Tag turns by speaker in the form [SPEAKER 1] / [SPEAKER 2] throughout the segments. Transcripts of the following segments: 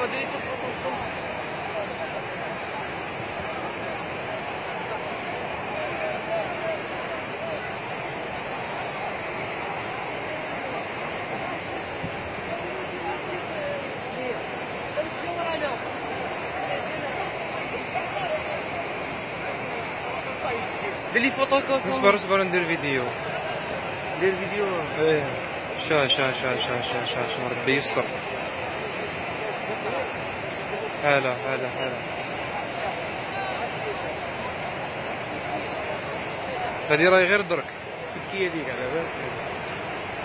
[SPEAKER 1] Bili foto ko sa...
[SPEAKER 2] Sebarang sebarang dir video.
[SPEAKER 1] Dir video.
[SPEAKER 2] Eh. Şa şa şa şa şa şa şa. Rabbi yussar. هلا هلا هلا هادي راهي غير درك
[SPEAKER 1] تبكي هذيك على بالك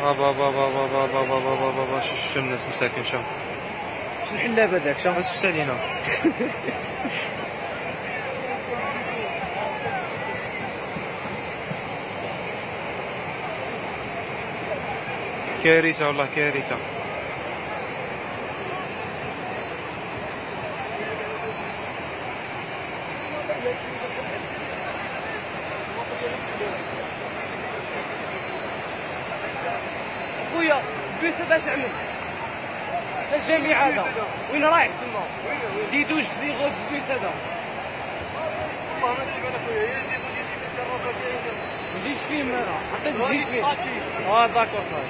[SPEAKER 2] بابا بابا بابا بابا بابا بابا شو شو الناس مساكن شو
[SPEAKER 1] شو الحلاب هذاك شو
[SPEAKER 2] بس فت علينا كارثة والله كارثة
[SPEAKER 1] خويا بيس هذا تعمل الجميع هذا. وين رايح تما؟ ديدوش زيغو بيس هذا. ما جيش فيه مرة. حطيت جيش فيه. آه داكور صافي.